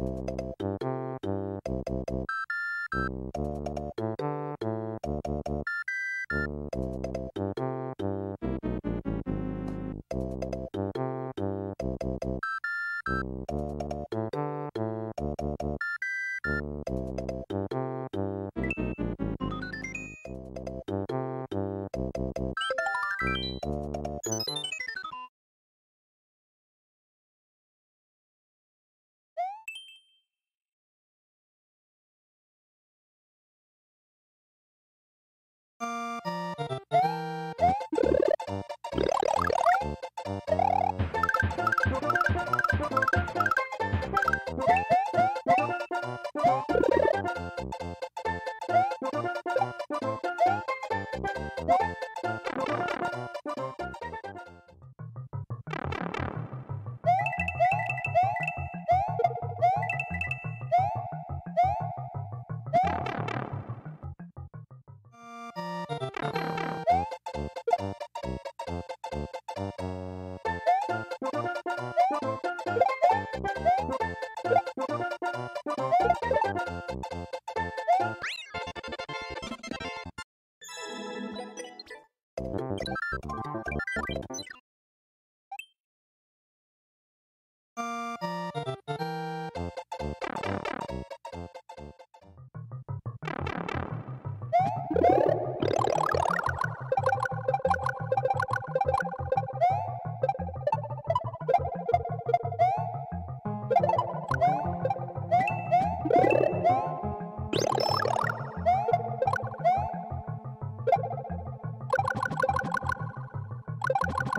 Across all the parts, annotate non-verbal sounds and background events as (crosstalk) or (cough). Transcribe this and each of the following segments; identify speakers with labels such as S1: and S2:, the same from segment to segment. S1: Música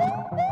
S1: Thank (laughs) you.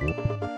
S1: Thank you.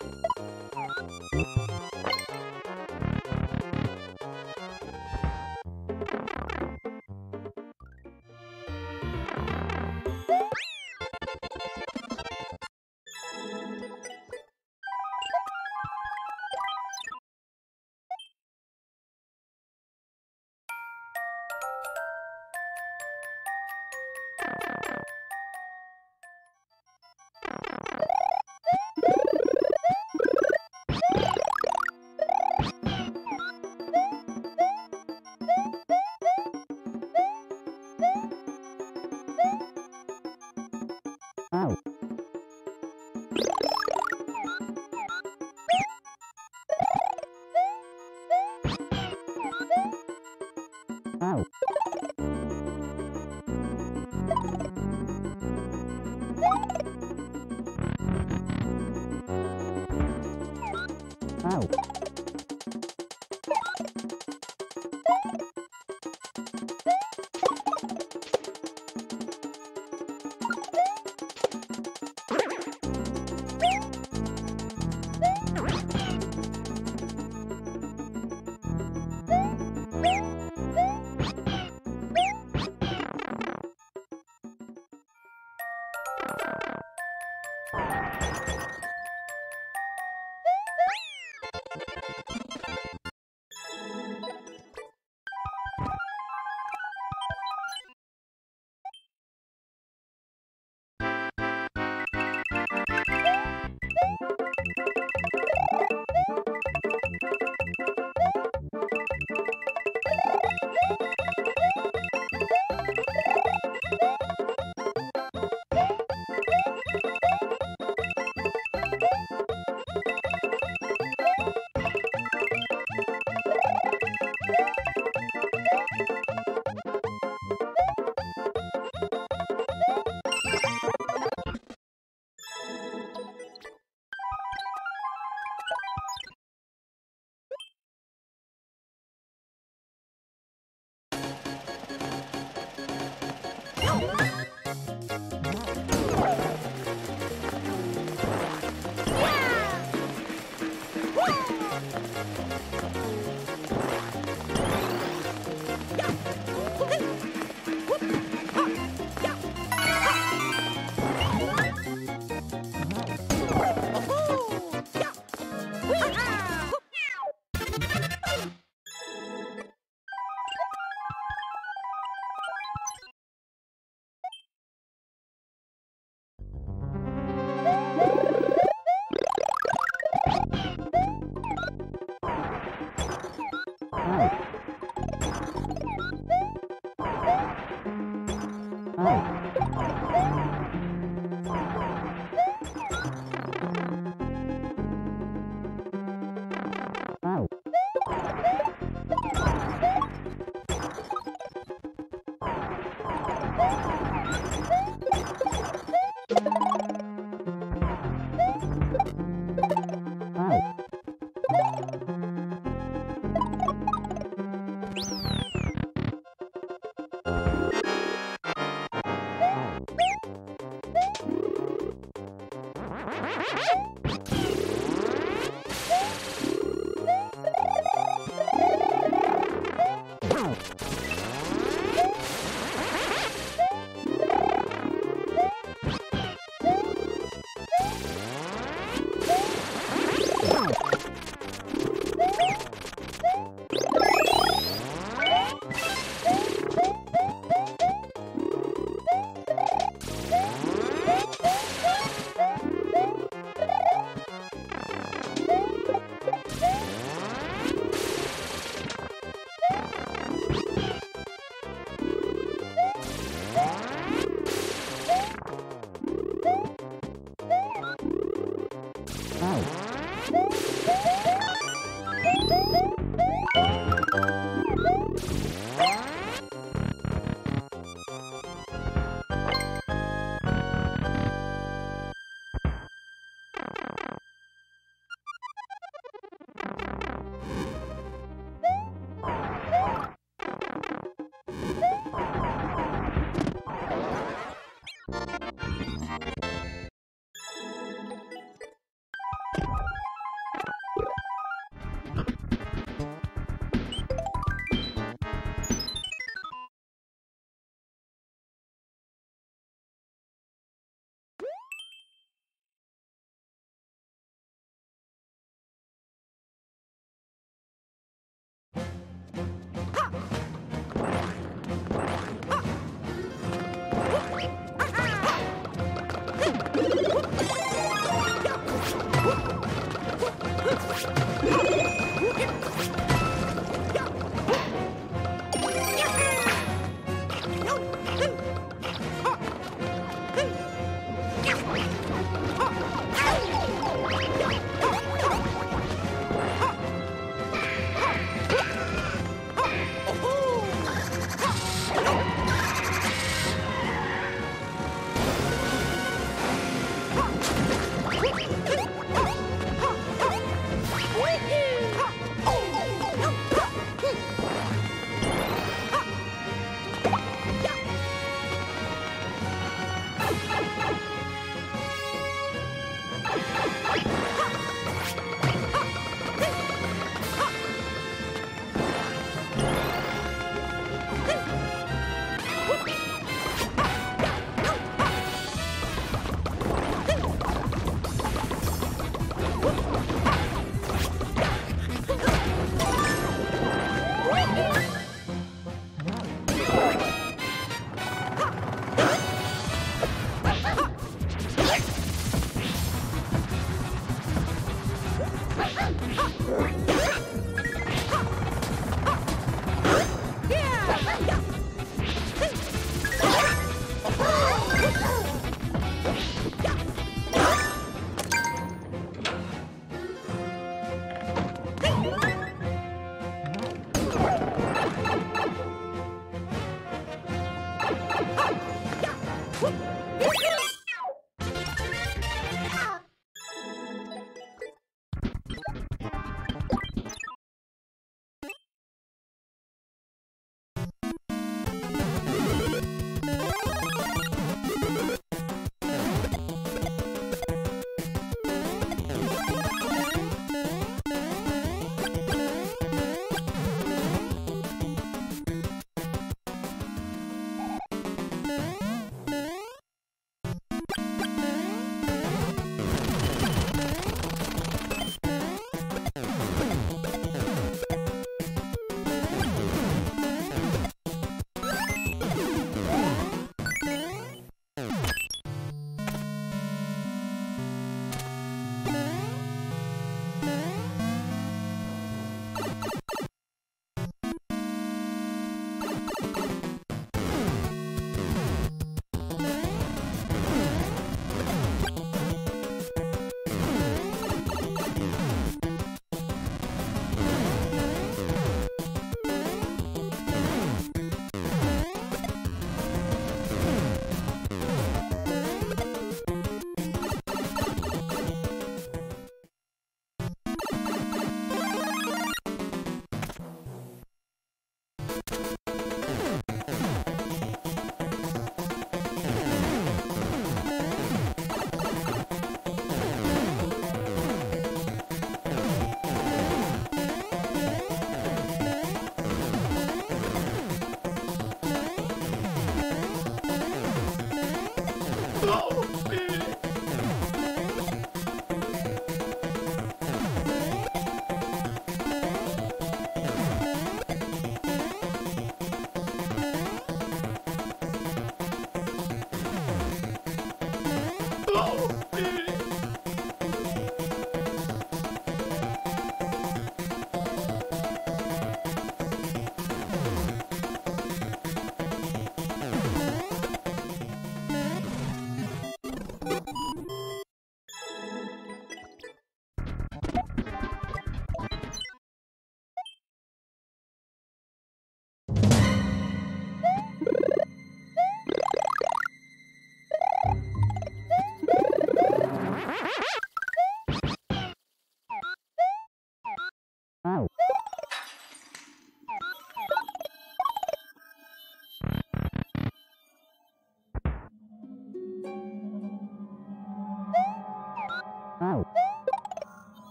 S1: ああっ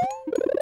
S1: Thank you.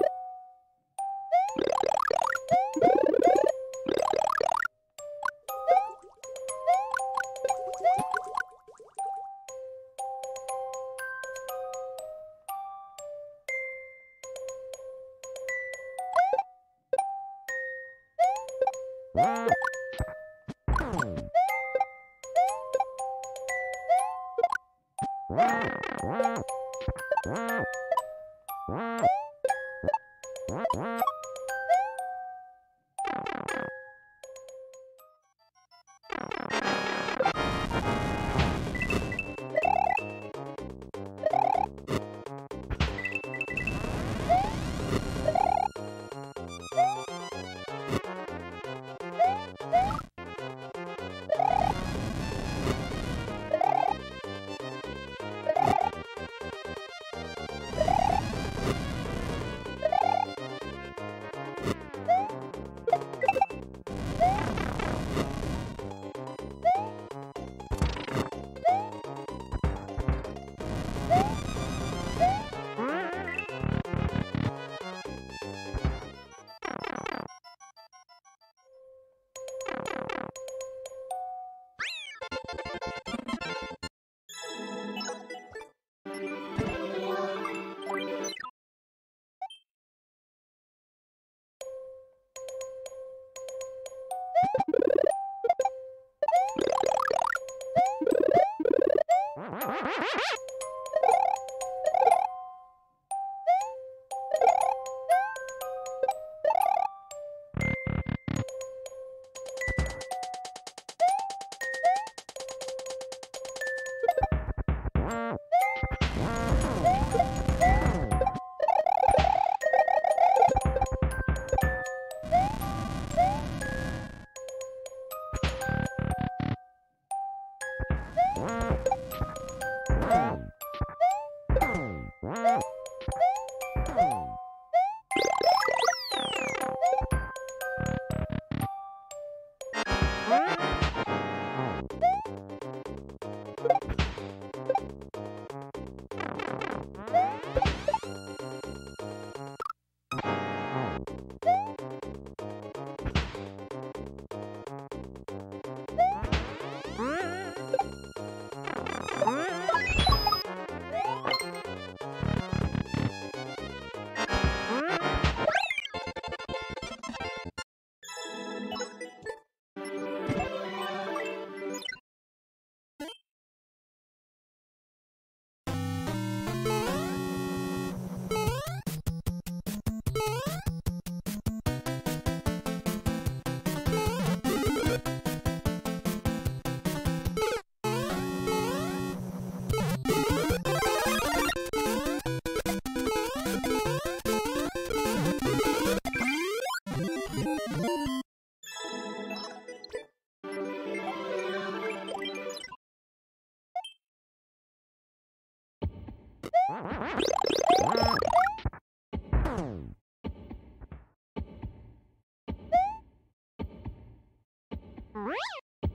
S1: Rip!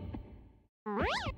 S1: Rip!